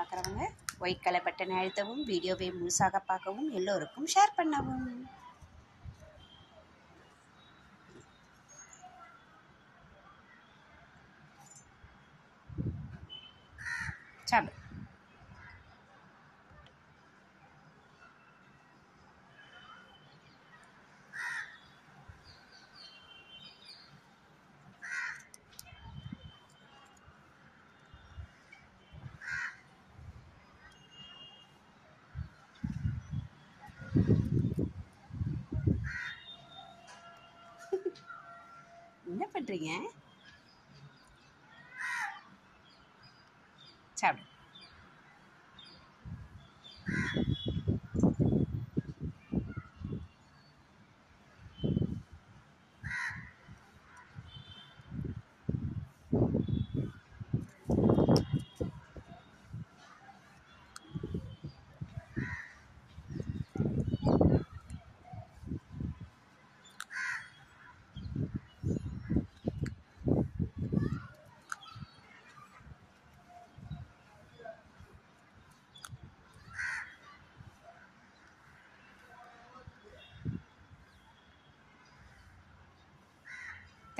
பார்க்குறவங்க white colour பட்டனை அழுத்தவும் வீடியோவை முழுசாக பார்க்கவும் எல்லோருக்கும் ஷேர் பண்ணவும். சாப்பிடு. என்ன பண்ணுறீங்க சாப்பிடு.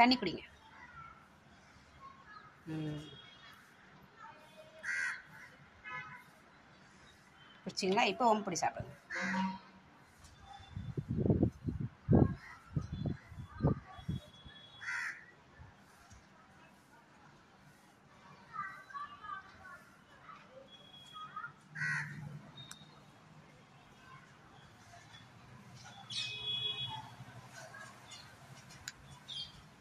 தண்ணி குடிங்க. பிடிச்சிங்களா குடிச்சிங்களா? இப்போ ஓம்புடி சாப்பிடுங்க.